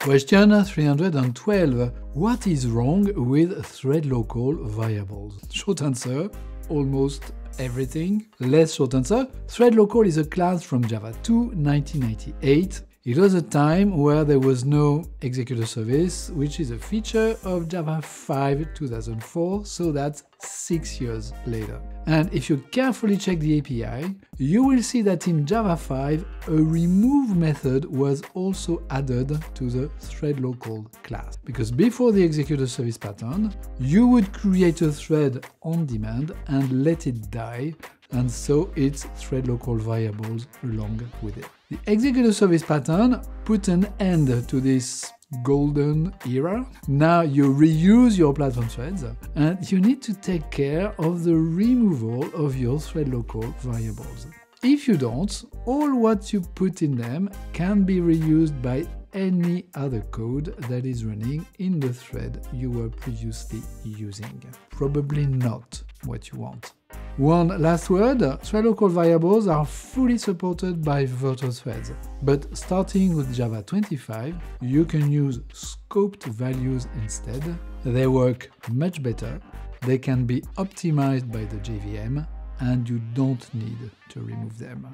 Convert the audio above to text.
Question 312. What is wrong with thread local variables? Short answer, almost everything. Less short answer, thread local is a class from Java 2 1998 it was a time where there was no executor service, which is a feature of Java 5 2004, so that's six years later. And if you carefully check the API, you will see that in Java 5, a remove method was also added to the thread local class. Because before the executor service pattern, you would create a thread on demand and let it die and so its thread local variables along with it. The executor service pattern put an end to this golden era. Now you reuse your platform threads and you need to take care of the removal of your thread local variables. If you don't, all what you put in them can be reused by any other code that is running in the thread you were previously using. Probably not what you want. One last word, thread local variables are fully supported by Virtual Threads, but starting with Java 25, you can use scoped values instead. They work much better, they can be optimized by the JVM, and you don't need to remove them.